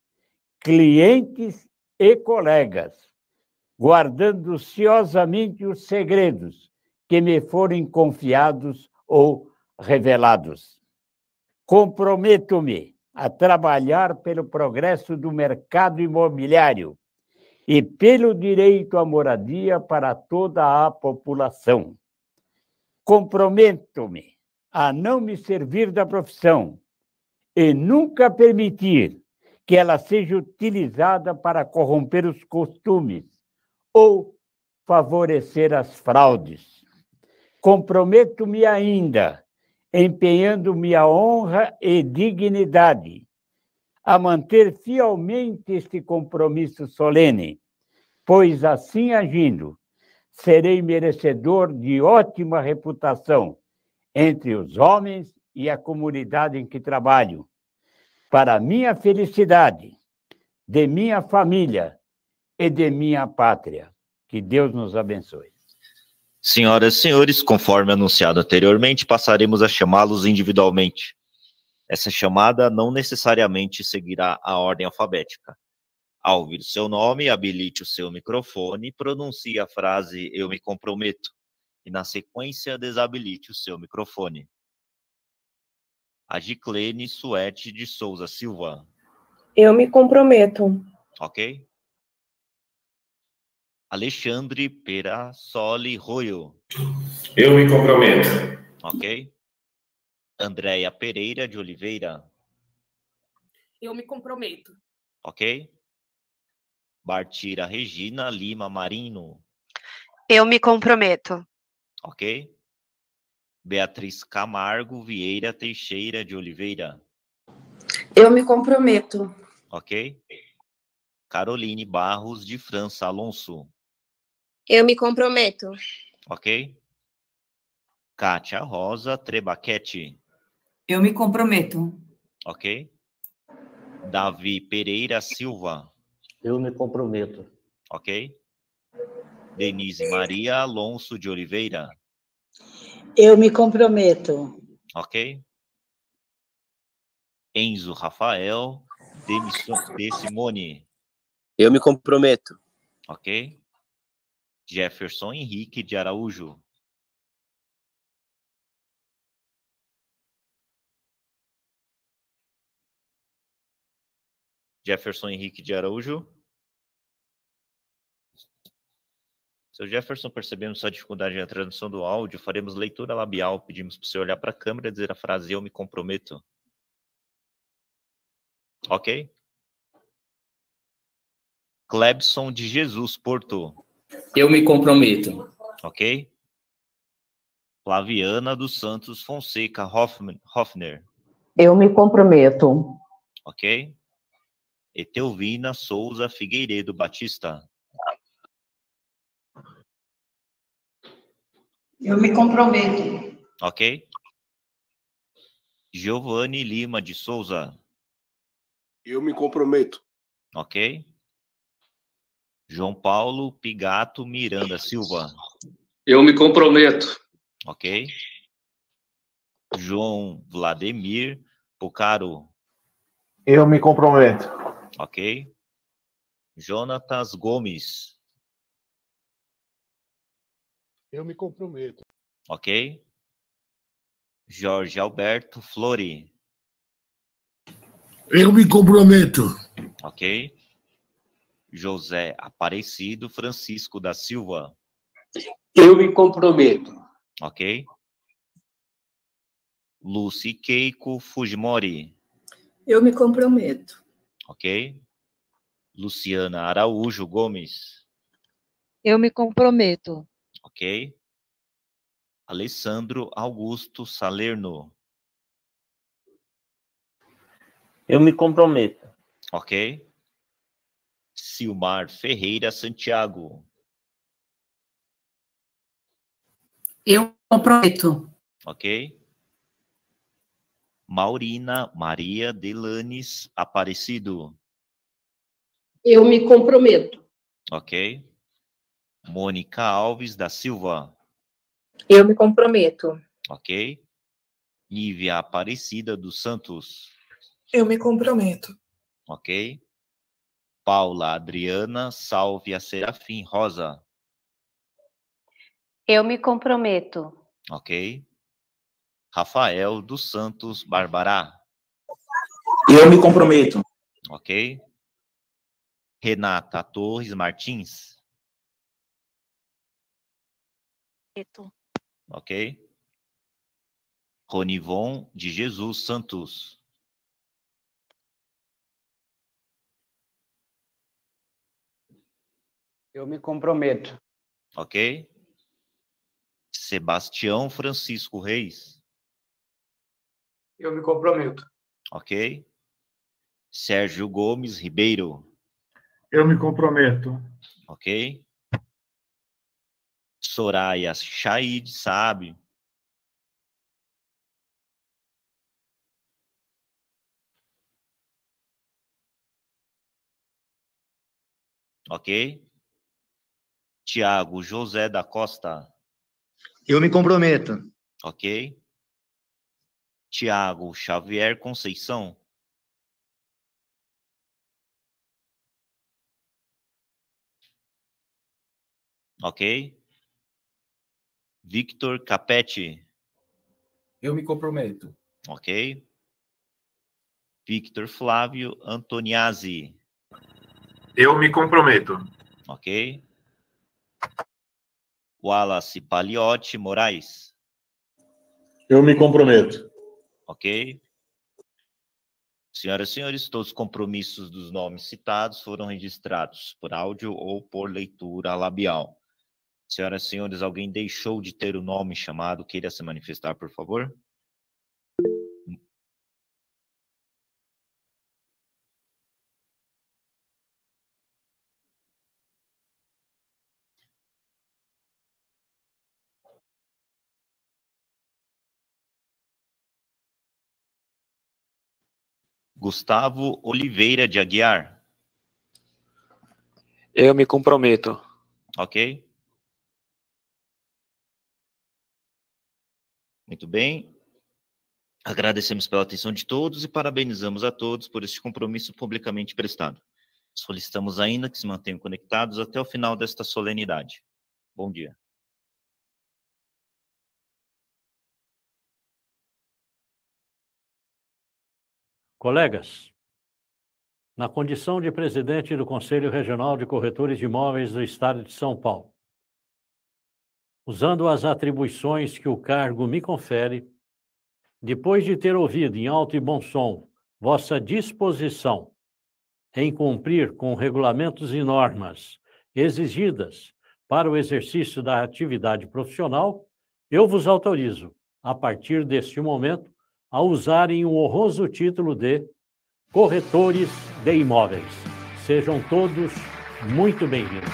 clientes e colegas, guardando ciosamente os segredos que me forem confiados ou revelados. Comprometo-me a trabalhar pelo progresso do mercado imobiliário e pelo direito à moradia para toda a população Comprometo-me a não me servir da profissão e nunca permitir que ela seja utilizada para corromper os costumes ou favorecer as fraudes. Comprometo-me ainda, empenhando minha honra e dignidade, a manter fielmente este compromisso solene, pois assim agindo, serei merecedor de ótima reputação entre os homens e a comunidade em que trabalho. Para minha felicidade, de minha família e de minha pátria. Que Deus nos abençoe. Senhoras e senhores, conforme anunciado anteriormente, passaremos a chamá-los individualmente. Essa chamada não necessariamente seguirá a ordem alfabética. Ao ouvir seu nome, habilite o seu microfone e pronuncie a frase Eu me comprometo. E na sequência, desabilite o seu microfone. A Giclene Suete de Souza Silva. Eu me comprometo. Ok. Alexandre Perassoli Royo. Eu me comprometo. Ok. Andréia Pereira de Oliveira. Eu me comprometo. Ok. Bartira Regina Lima Marino. Eu me comprometo. Ok. Beatriz Camargo Vieira Teixeira de Oliveira. Eu me comprometo. Ok. Caroline Barros de França Alonso. Eu me comprometo. Ok? Kátia Rosa Trebaquete. Eu me comprometo. Ok? Davi Pereira Silva. Eu me comprometo. Ok? Denise Maria Alonso de Oliveira. Eu me comprometo. Ok? Enzo Rafael de, Simone. Eu me comprometo. Ok? Jefferson Henrique de Araújo. Jefferson Henrique de Araújo. Seu Jefferson, percebendo sua dificuldade na tradução do áudio, faremos leitura labial. Pedimos para você olhar para a câmera e dizer a frase Eu me comprometo. Ok? Clebson de Jesus, Porto. Eu me comprometo. Ok? Flaviana dos Santos Fonseca Hoffman, Hoffner. Eu me comprometo. Ok? Etelvina Souza Figueiredo Batista. Eu me comprometo. Ok? Giovanni Lima de Souza. Eu me comprometo. Ok? João Paulo Pigato Miranda Silva. Eu me comprometo. Ok? João Vladimir Pucaro. Eu me comprometo. Ok? Jonatas Gomes. Eu me comprometo. Ok? Jorge Alberto Flori. Eu me comprometo. Ok? José Aparecido Francisco da Silva. Eu me comprometo. Ok? Lucy Keiko Fujimori. Eu me comprometo. Ok? Luciana Araújo Gomes. Eu me comprometo. Ok? Alessandro Augusto Salerno. Eu me comprometo. Ok? Silmar Ferreira Santiago. Eu comprometo. Ok? Maurina Maria Delanes Aparecido. Eu me comprometo. Ok? Mônica Alves da Silva. Eu me comprometo. Ok? Nívia Aparecida dos Santos. Eu me comprometo. Ok? Paula Adriana Salve a Serafim Rosa. Eu me comprometo. Ok? Rafael dos Santos Barbará. Eu me comprometo. Ok? Renata Torres Martins. Ok? Ronivon de Jesus Santos. Eu me comprometo. Ok? Sebastião Francisco Reis. Eu me comprometo. Ok? Sérgio Gomes Ribeiro. Eu me comprometo. Ok? Soraya Chaid Sabe. Ok? Tiago José da Costa. Eu me comprometo. Ok? Tiago Xavier Conceição. Ok? Victor Capete. Eu me comprometo. Ok? Victor Flávio Antoniazzi. Eu me comprometo. Ok? Wallace Paliotti Moraes. Eu me comprometo. Ok? Senhoras e senhores, todos os compromissos dos nomes citados foram registrados por áudio ou por leitura labial. Senhoras e senhores, alguém deixou de ter o nome chamado, queira se manifestar, por favor? Gustavo Oliveira de Aguiar. Eu me comprometo. Ok. Muito bem. Agradecemos pela atenção de todos e parabenizamos a todos por este compromisso publicamente prestado. Solicitamos ainda que se mantenham conectados até o final desta solenidade. Bom dia. Colegas, na condição de presidente do Conselho Regional de Corretores de Imóveis do Estado de São Paulo, usando as atribuições que o cargo me confere, depois de ter ouvido em alto e bom som vossa disposição em cumprir com regulamentos e normas exigidas para o exercício da atividade profissional, eu vos autorizo, a partir deste momento, a usarem o honroso título de corretores de imóveis. Sejam todos muito bem-vindos.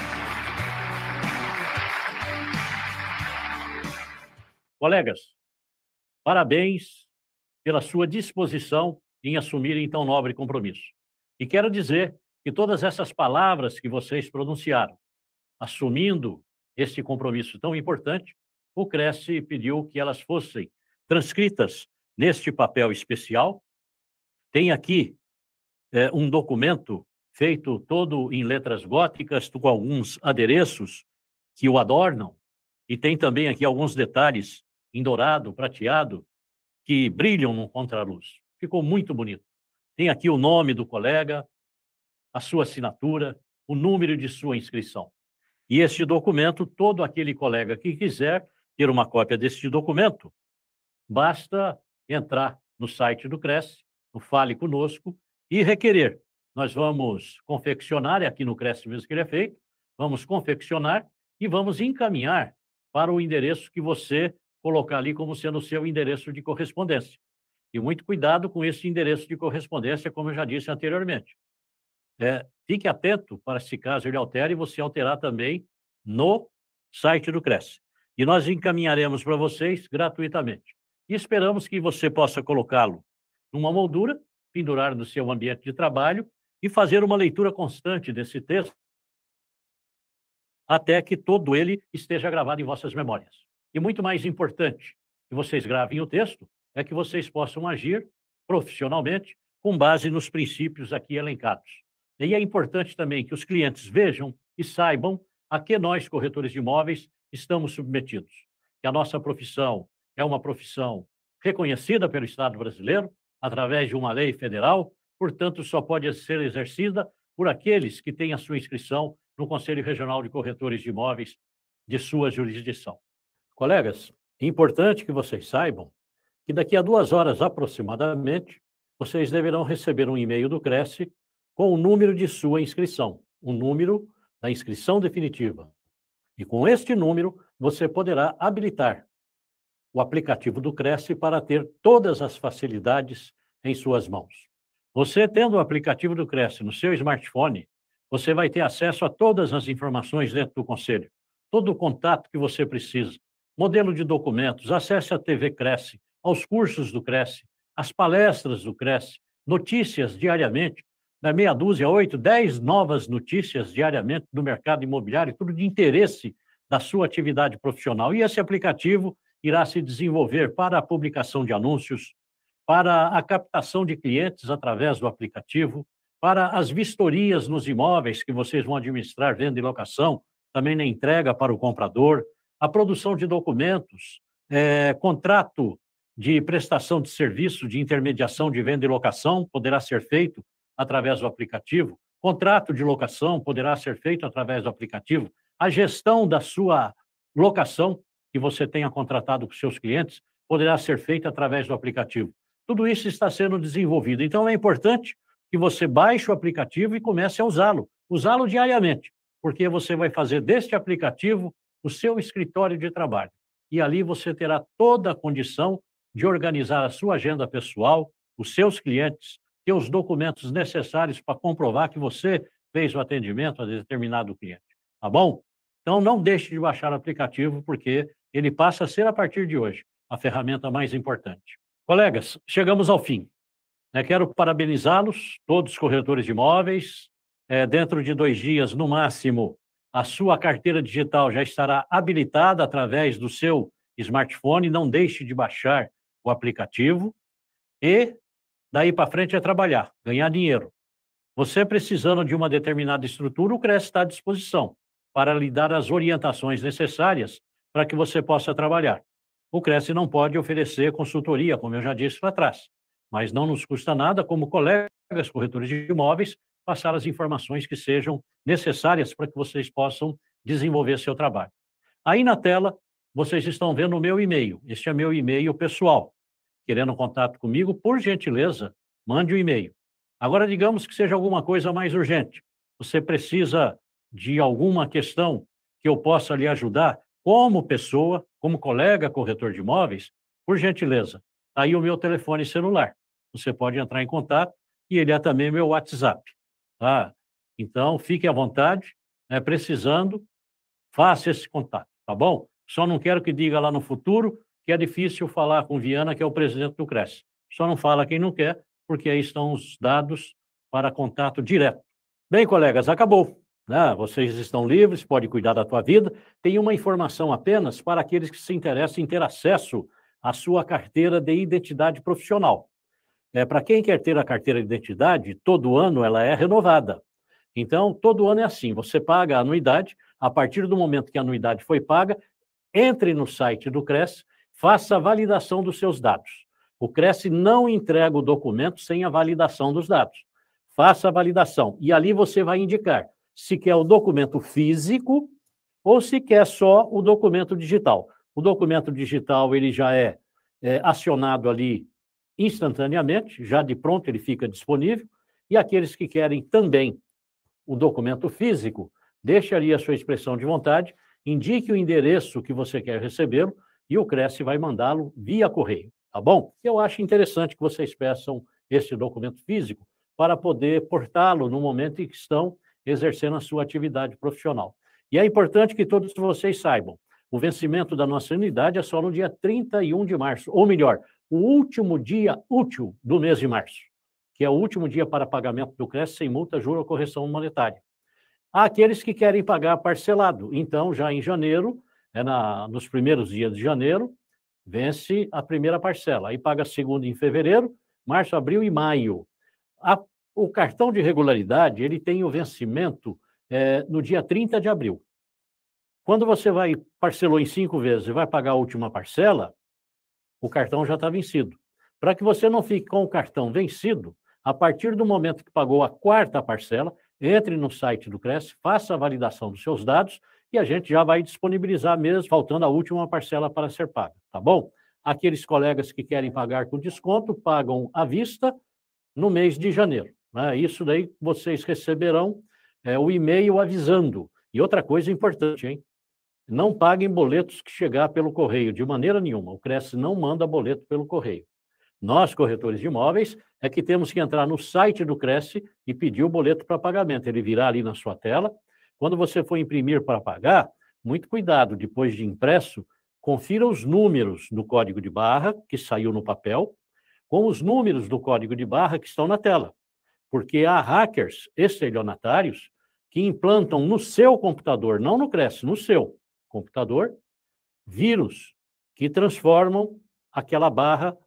Colegas, parabéns pela sua disposição em assumirem tão nobre compromisso. E quero dizer que todas essas palavras que vocês pronunciaram, assumindo este compromisso tão importante, o Cresce pediu que elas fossem transcritas neste papel especial. Tem aqui é, um documento feito todo em letras góticas, com alguns adereços que o adornam, e tem também aqui alguns detalhes em dourado, prateado, que brilham no contraluz. Ficou muito bonito. Tem aqui o nome do colega, a sua assinatura, o número de sua inscrição. E este documento, todo aquele colega que quiser ter uma cópia deste documento, basta entrar no site do Cresce, no Fale Conosco, e requerer. Nós vamos confeccionar, é aqui no Cresce mesmo que ele é feito, vamos confeccionar e vamos encaminhar para o endereço que você colocar ali como sendo o seu endereço de correspondência. E muito cuidado com esse endereço de correspondência, como eu já disse anteriormente. É, fique atento para, se caso ele altere, você alterar também no site do Cresce. E nós encaminharemos para vocês gratuitamente. E esperamos que você possa colocá-lo numa moldura, pendurar no seu ambiente de trabalho e fazer uma leitura constante desse texto até que todo ele esteja gravado em vossas memórias. E muito mais importante que vocês gravem o texto é que vocês possam agir profissionalmente com base nos princípios aqui elencados. E é importante também que os clientes vejam e saibam a que nós, corretores de imóveis, estamos submetidos. Que a nossa profissão é uma profissão reconhecida pelo Estado brasileiro através de uma lei federal, portanto, só pode ser exercida por aqueles que têm a sua inscrição no Conselho Regional de Corretores de Imóveis de sua jurisdição. Colegas, é importante que vocês saibam que daqui a duas horas aproximadamente, vocês deverão receber um e-mail do Cresce com o número de sua inscrição, o número da inscrição definitiva. E com este número, você poderá habilitar o aplicativo do Cresce para ter todas as facilidades em suas mãos. Você tendo o aplicativo do Cresce no seu smartphone, você vai ter acesso a todas as informações dentro do conselho, todo o contato que você precisa, modelo de documentos, acesse a TV Cresce, aos cursos do Cresce, as palestras do Cresce, notícias diariamente, da meia dúzia, oito, dez novas notícias diariamente do mercado imobiliário, tudo de interesse da sua atividade profissional. E esse aplicativo irá se desenvolver para a publicação de anúncios, para a captação de clientes através do aplicativo, para as vistorias nos imóveis que vocês vão administrar, venda e locação, também na entrega para o comprador, a produção de documentos, é, contrato de prestação de serviço de intermediação de venda e locação poderá ser feito através do aplicativo, contrato de locação poderá ser feito através do aplicativo, a gestão da sua locação que você tenha contratado com seus clientes poderá ser feita através do aplicativo. Tudo isso está sendo desenvolvido. Então, é importante que você baixe o aplicativo e comece a usá-lo, usá-lo diariamente, porque você vai fazer deste aplicativo o seu escritório de trabalho. E ali você terá toda a condição de organizar a sua agenda pessoal, os seus clientes, ter os documentos necessários para comprovar que você fez o atendimento a determinado cliente. Tá bom? Então, não deixe de baixar o aplicativo, porque ele passa a ser, a partir de hoje, a ferramenta mais importante. Colegas, chegamos ao fim. né, quero parabenizá-los, todos os corretores de imóveis. É, dentro de dois dias, no máximo, a sua carteira digital já estará habilitada através do seu smartphone. Não deixe de baixar o aplicativo. E daí para frente é trabalhar, ganhar dinheiro. Você precisando de uma determinada estrutura, o CRES está à disposição para lhe dar as orientações necessárias para que você possa trabalhar. O Cresce não pode oferecer consultoria, como eu já disse para trás, mas não nos custa nada, como colegas corretores de imóveis, passar as informações que sejam necessárias para que vocês possam desenvolver seu trabalho. Aí na tela, vocês estão vendo o meu e-mail. Este é meu e-mail pessoal. Querendo contato comigo, por gentileza, mande o um e-mail. Agora, digamos que seja alguma coisa mais urgente. Você precisa de alguma questão que eu possa lhe ajudar, como pessoa, como colega corretor de imóveis, por gentileza, tá aí o meu telefone celular. Você pode entrar em contato e ele é também meu WhatsApp. Tá? Então, fique à vontade, né, precisando, faça esse contato, tá bom? Só não quero que diga lá no futuro que é difícil falar com Viana, que é o presidente do CRES. Só não fala quem não quer, porque aí estão os dados para contato direto. Bem, colegas, acabou. Né? Vocês estão livres, pode cuidar da tua vida. Tem uma informação apenas para aqueles que se interessam em ter acesso à sua carteira de identidade profissional. É, para quem quer ter a carteira de identidade, todo ano ela é renovada. Então, todo ano é assim: você paga a anuidade, a partir do momento que a anuidade foi paga, entre no site do CRES, faça a validação dos seus dados. O CRES não entrega o documento sem a validação dos dados. Faça a validação e ali você vai indicar se quer o documento físico ou se quer só o documento digital. O documento digital ele já é, é acionado ali instantaneamente, já de pronto ele fica disponível, e aqueles que querem também o documento físico, deixe ali a sua expressão de vontade, indique o endereço que você quer recebê-lo e o Cresce vai mandá-lo via correio, tá bom? Eu acho interessante que vocês peçam esse documento físico para poder portá-lo no momento em que estão exercendo a sua atividade profissional. E é importante que todos vocês saibam, o vencimento da nossa unidade é só no dia 31 de março, ou melhor, o último dia útil do mês de março, que é o último dia para pagamento do CRES sem multa, juro ou correção monetária. Há aqueles que querem pagar parcelado, então já em janeiro, é na, nos primeiros dias de janeiro, vence a primeira parcela, aí paga a segunda em fevereiro, março, abril e maio. A o cartão de regularidade ele tem o vencimento é, no dia 30 de abril. Quando você vai parcelou em cinco vezes e vai pagar a última parcela, o cartão já está vencido. Para que você não fique com o cartão vencido, a partir do momento que pagou a quarta parcela, entre no site do Cresce, faça a validação dos seus dados e a gente já vai disponibilizar mesmo, faltando a última parcela para ser paga, tá bom? Aqueles colegas que querem pagar com desconto, pagam à vista no mês de janeiro. Né? Isso daí vocês receberão é, o e-mail avisando. E outra coisa importante, hein? Não paguem boletos que chegar pelo correio, de maneira nenhuma. O Cresce não manda boleto pelo correio. Nós, corretores de imóveis, é que temos que entrar no site do Cresce e pedir o boleto para pagamento. Ele virá ali na sua tela. Quando você for imprimir para pagar, muito cuidado, depois de impresso, confira os números do código de barra que saiu no papel, com os números do código de barra que estão na tela porque há hackers estelionatários que implantam no seu computador, não no Cresce, no seu computador, vírus que transformam aquela barra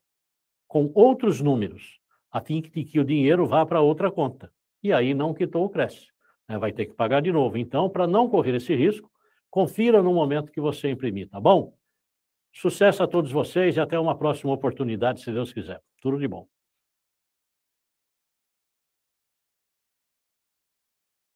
com outros números, a fim de que o dinheiro vá para outra conta. E aí não quitou o Cresce. Né? Vai ter que pagar de novo. Então, para não correr esse risco, confira no momento que você imprimir, tá bom? Sucesso a todos vocês e até uma próxima oportunidade, se Deus quiser. Tudo de bom.